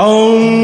Oh.